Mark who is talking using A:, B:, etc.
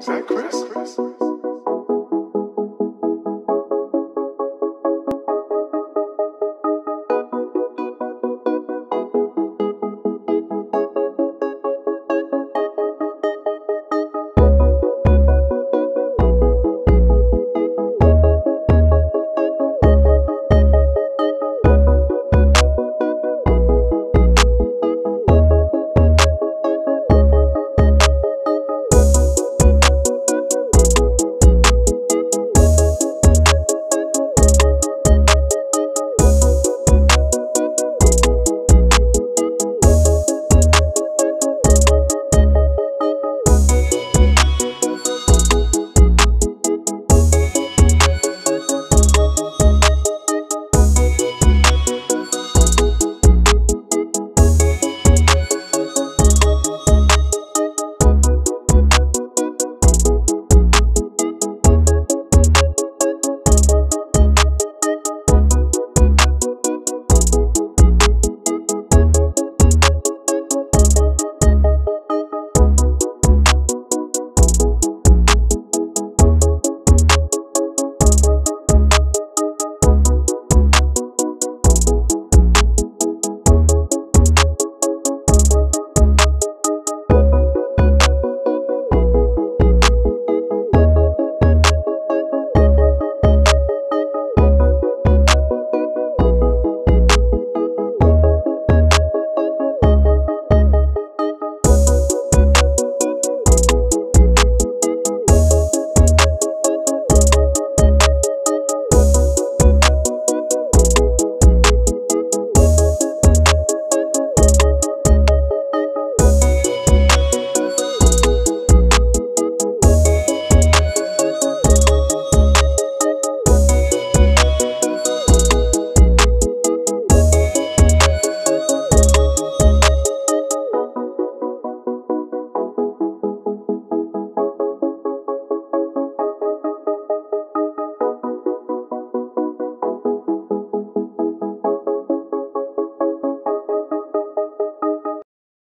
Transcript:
A: Is that Chris?